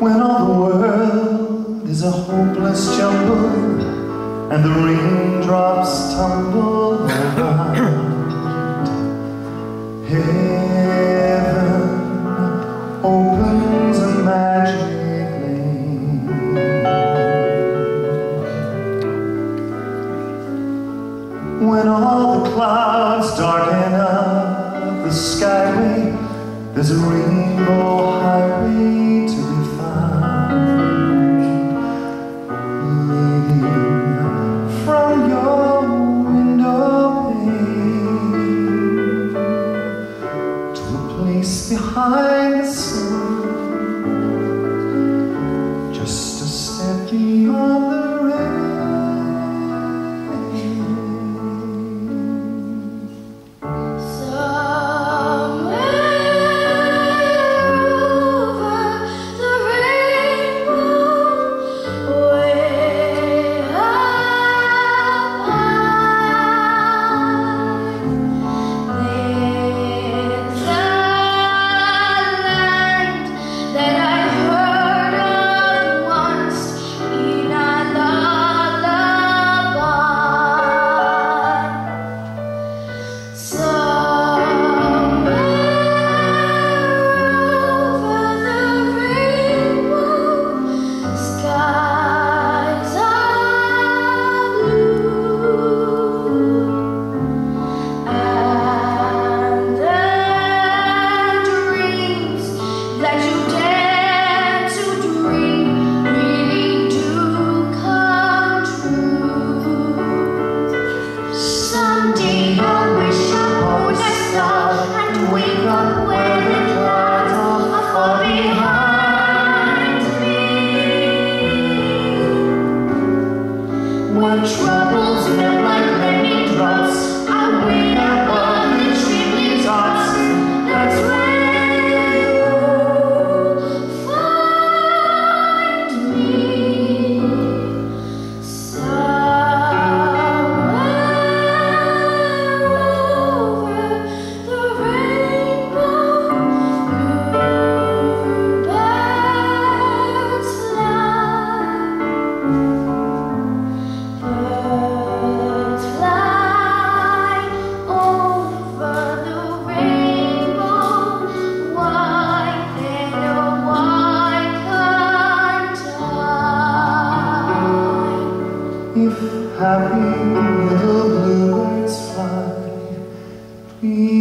world is a hopeless jumble and the raindrops tumble around. Heaven opens a. When all the clouds darken up the skyway, there's a rainbow behind the sun. troubles, you know my many drops. I wait winner. Mm.